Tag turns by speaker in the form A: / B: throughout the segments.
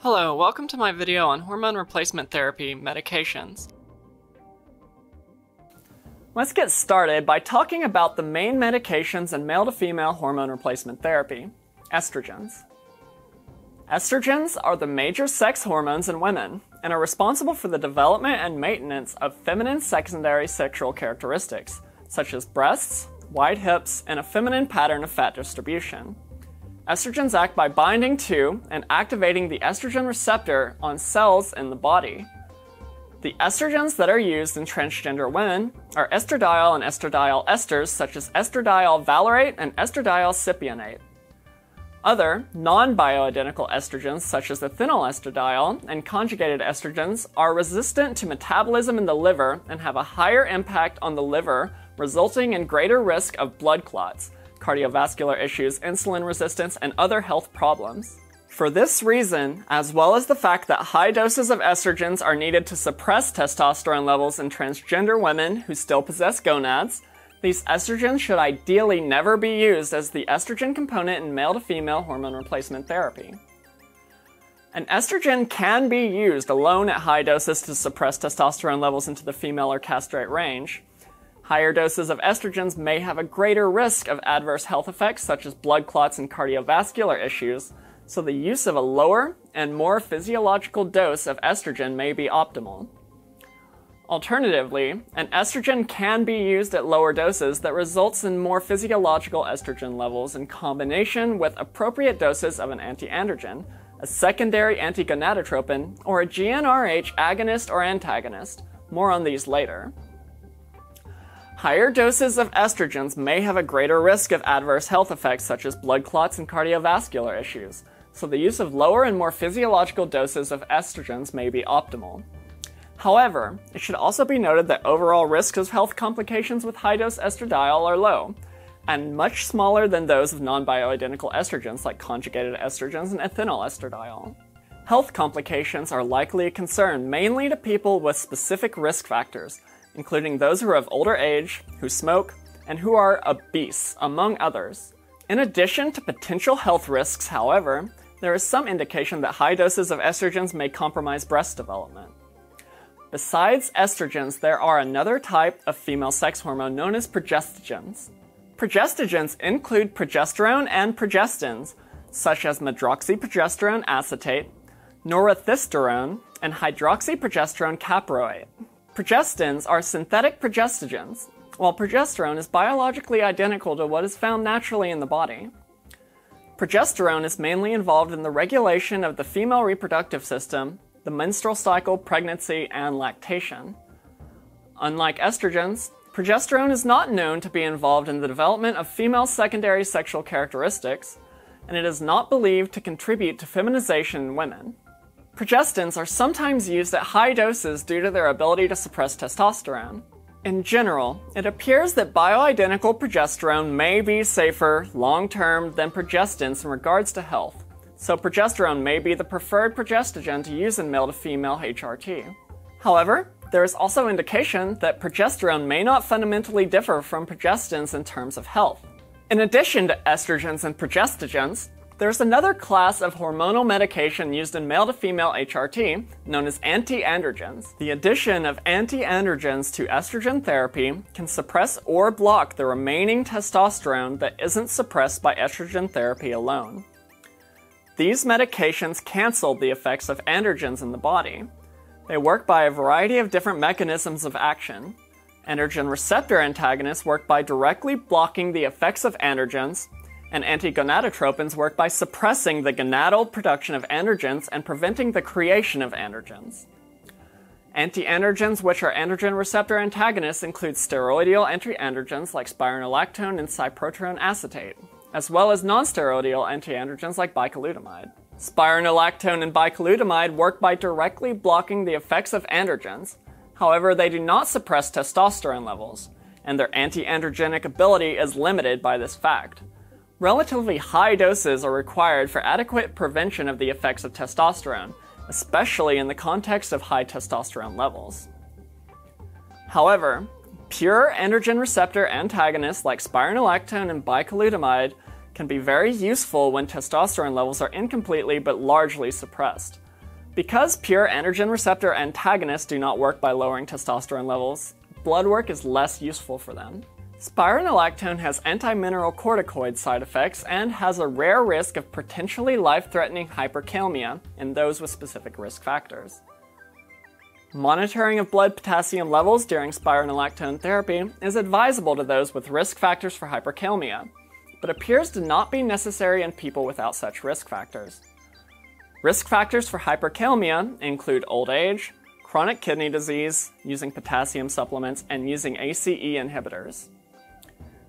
A: Hello, welcome to my video on hormone replacement therapy medications. Let's get started by talking about the main medications in male to female hormone replacement therapy estrogens. Estrogens are the major sex hormones in women and are responsible for the development and maintenance of feminine secondary sexual characteristics, such as breasts, wide hips, and a feminine pattern of fat distribution. Estrogens act by binding to and activating the estrogen receptor on cells in the body. The estrogens that are used in transgender women are estradiol and estradiol esters such as estradiol valerate and estradiol cypionate. Other non bioidentical estrogens, such as the ethinyl estradiol and conjugated estrogens, are resistant to metabolism in the liver and have a higher impact on the liver, resulting in greater risk of blood clots, cardiovascular issues, insulin resistance, and other health problems. For this reason, as well as the fact that high doses of estrogens are needed to suppress testosterone levels in transgender women who still possess gonads, these estrogens should ideally never be used as the estrogen component in male to female hormone replacement therapy. An estrogen can be used alone at high doses to suppress testosterone levels into the female or castrate range, Higher doses of estrogens may have a greater risk of adverse health effects such as blood clots and cardiovascular issues, so the use of a lower and more physiological dose of estrogen may be optimal. Alternatively, an estrogen can be used at lower doses that results in more physiological estrogen levels in combination with appropriate doses of an antiandrogen, a secondary antigonadotropin, or a GnRH agonist or antagonist. More on these later. Higher doses of estrogens may have a greater risk of adverse health effects such as blood clots and cardiovascular issues, so the use of lower and more physiological doses of estrogens may be optimal. However, it should also be noted that overall risks of health complications with high dose estradiol are low, and much smaller than those of non bioidentical estrogens like conjugated estrogens and ethinyl estradiol. Health complications are likely a concern mainly to people with specific risk factors, including those who are of older age, who smoke, and who are obese, among others. In addition to potential health risks, however, there is some indication that high doses of estrogens may compromise breast development. Besides estrogens, there are another type of female sex hormone known as progestogens. Progestogens include progesterone and progestins, such as medroxyprogesterone acetate, norethisterone, and hydroxyprogesterone caproate. Progestins are synthetic progestogens, while progesterone is biologically identical to what is found naturally in the body. Progesterone is mainly involved in the regulation of the female reproductive system, the menstrual cycle, pregnancy, and lactation. Unlike estrogens, progesterone is not known to be involved in the development of female secondary sexual characteristics, and it is not believed to contribute to feminization in women. Progestins are sometimes used at high doses due to their ability to suppress testosterone. In general, it appears that bioidentical progesterone may be safer long term than progestins in regards to health, so progesterone may be the preferred progestogen to use in male to female HRT. However, there is also indication that progesterone may not fundamentally differ from progestins in terms of health. In addition to estrogens and progestogens, there's another class of hormonal medication used in male to female HRT known as antiandrogens. The addition of antiandrogens to estrogen therapy can suppress or block the remaining testosterone that isn't suppressed by estrogen therapy alone. These medications cancel the effects of androgens in the body. They work by a variety of different mechanisms of action. Androgen receptor antagonists work by directly blocking the effects of androgens and antigonadotropins work by suppressing the gonadal production of androgens and preventing the creation of androgens. Antiandrogens, which are androgen receptor antagonists, include steroidal antiandrogens like spironolactone and cyproterone acetate, as well as nonsteroidal antiandrogens like bicalutamide. Spironolactone and bicalutamide work by directly blocking the effects of androgens. However, they do not suppress testosterone levels, and their antiandrogenic ability is limited by this fact. Relatively high doses are required for adequate prevention of the effects of testosterone, especially in the context of high testosterone levels. However, pure androgen receptor antagonists like spironolactone and bicalutamide can be very useful when testosterone levels are incompletely but largely suppressed. Because pure androgen receptor antagonists do not work by lowering testosterone levels, blood work is less useful for them. Spironolactone has anti-mineralocorticoid side effects and has a rare risk of potentially life-threatening hyperkalemia in those with specific risk factors. Monitoring of blood potassium levels during spironolactone therapy is advisable to those with risk factors for hyperkalemia, but appears to not be necessary in people without such risk factors. Risk factors for hyperkalemia include old age, chronic kidney disease, using potassium supplements, and using ACE inhibitors.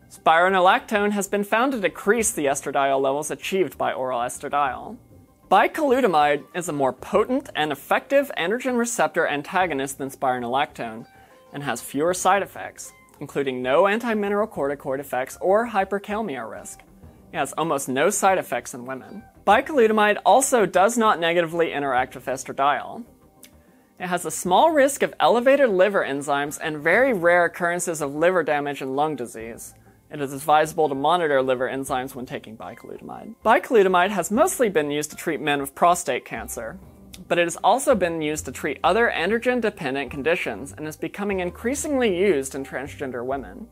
A: Spironolactone has been found to decrease the estradiol levels achieved by oral estradiol. Bicalutamide is a more potent and effective androgen receptor antagonist than spironolactone and has fewer side effects, including no anti-mineralocorticoid effects or hyperkalemia risk. It has almost no side effects in women. Bicalutamide also does not negatively interact with estradiol. It has a small risk of elevated liver enzymes and very rare occurrences of liver damage and lung disease. It is advisable to monitor liver enzymes when taking bicalutamide. Bicalutamide has mostly been used to treat men with prostate cancer, but it has also been used to treat other androgen dependent conditions and is becoming increasingly used in transgender women.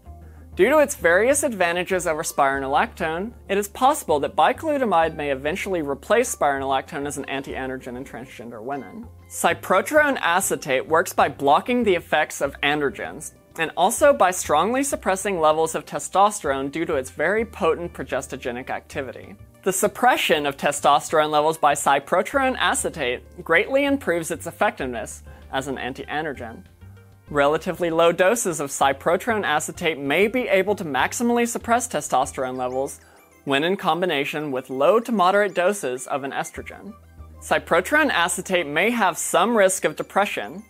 A: Due to its various advantages over spironolactone, it is possible that bicalutamide may eventually replace spironolactone as an anti-androgen in transgender women. Cyproterone acetate works by blocking the effects of androgens, and also by strongly suppressing levels of testosterone due to its very potent progestogenic activity. The suppression of testosterone levels by cyproterone acetate greatly improves its effectiveness as an antiandrogen. Relatively low doses of cyproterone acetate may be able to maximally suppress testosterone levels when in combination with low to moderate doses of an estrogen. Cyproterone acetate may have some risk of depression,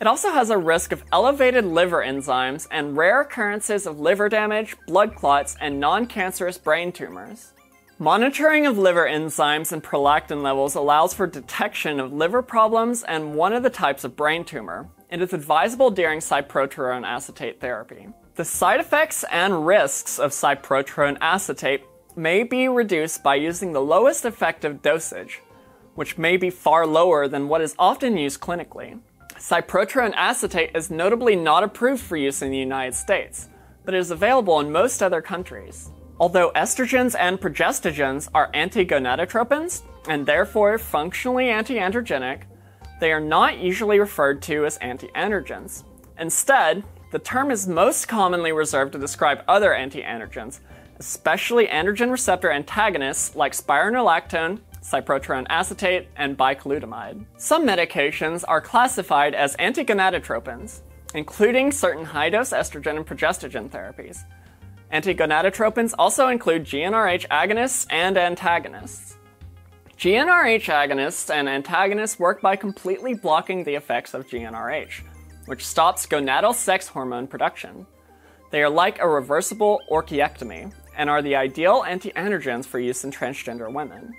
A: it also has a risk of elevated liver enzymes and rare occurrences of liver damage, blood clots, and non cancerous brain tumors. Monitoring of liver enzymes and prolactin levels allows for detection of liver problems and one of the types of brain tumor. And it is advisable during cyproterone acetate therapy. The side effects and risks of cyproterone acetate may be reduced by using the lowest effective dosage, which may be far lower than what is often used clinically. Cyproterone acetate is notably not approved for use in the United States, but is available in most other countries. Although estrogens and progestogens are antigonadotropins, and therefore functionally antiandrogenic, they are not usually referred to as antiandrogens. Instead, the term is most commonly reserved to describe other antiandrogens, especially androgen receptor antagonists like spironolactone cyproterone acetate, and bicalutamide. Some medications are classified as antigonadotropins, including certain high-dose estrogen and progestogen therapies. Antigonadotropins also include GnRH agonists and antagonists. GnRH agonists and antagonists work by completely blocking the effects of GnRH, which stops gonadal sex hormone production. They are like a reversible orchiectomy and are the ideal antiandrogens for use in transgender women.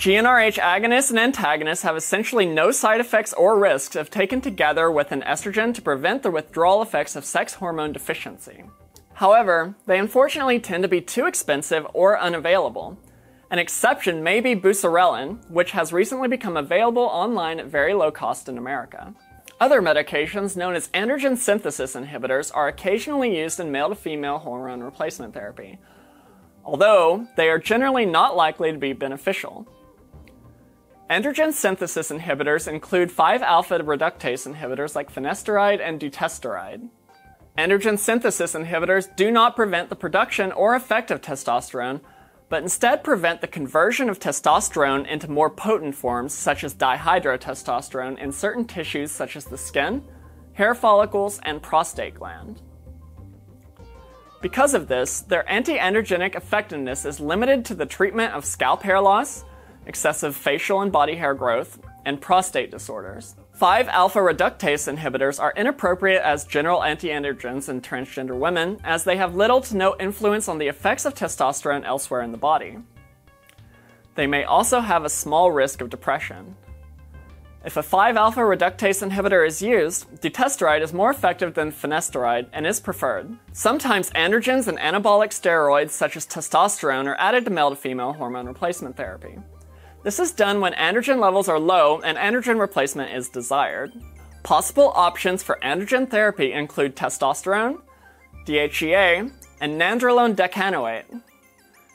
A: GnRH agonists and antagonists have essentially no side effects or risks if taken together with an estrogen to prevent the withdrawal effects of sex hormone deficiency. However, they unfortunately tend to be too expensive or unavailable. An exception may be buserelin, which has recently become available online at very low cost in America. Other medications, known as androgen synthesis inhibitors, are occasionally used in male to female hormone replacement therapy, although they are generally not likely to be beneficial. Androgen synthesis inhibitors include 5-alpha reductase inhibitors like finasteride and dutasteride. Androgen synthesis inhibitors do not prevent the production or effect of testosterone, but instead prevent the conversion of testosterone into more potent forms such as dihydrotestosterone in certain tissues such as the skin, hair follicles, and prostate gland. Because of this, their anti-androgenic effectiveness is limited to the treatment of scalp hair loss, excessive facial and body hair growth, and prostate disorders. 5 alpha reductase inhibitors are inappropriate as general antiandrogens in transgender women, as they have little to no influence on the effects of testosterone elsewhere in the body. They may also have a small risk of depression. If a 5 alpha reductase inhibitor is used, dutasteride is more effective than finasteride and is preferred. Sometimes androgens and anabolic steroids such as testosterone are added to male to female hormone replacement therapy. This is done when androgen levels are low and androgen replacement is desired. Possible options for androgen therapy include testosterone, DHEA, and nandrolone decanoate.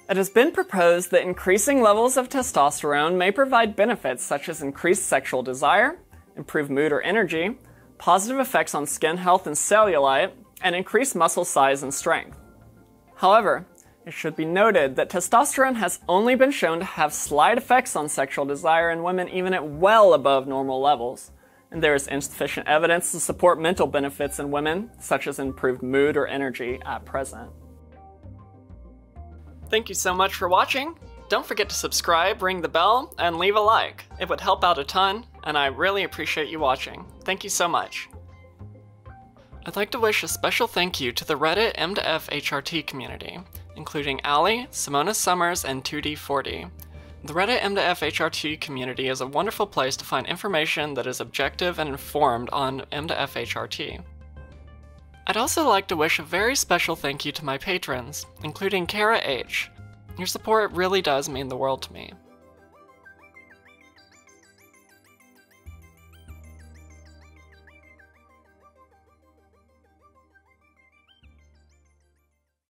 A: It has been proposed that increasing levels of testosterone may provide benefits such as increased sexual desire, improved mood or energy, positive effects on skin health and cellulite, and increased muscle size and strength. However, it should be noted that testosterone has only been shown to have slight effects on sexual desire in women even at well above normal levels, and there is insufficient evidence to support mental benefits in women, such as improved mood or energy, at present. Thank you so much for watching. Don't forget to subscribe, ring the bell, and leave a like. It would help out a ton, and I really appreciate you watching. Thank you so much. I'd like to wish a special thank you to the Reddit MtF HRT community, including Ali, Simona Summers, and 2D40. The Reddit MtF community is a wonderful place to find information that is objective and informed on MtF I'd also like to wish a very special thank you to my patrons, including Kara H. Your support really does mean the world to me.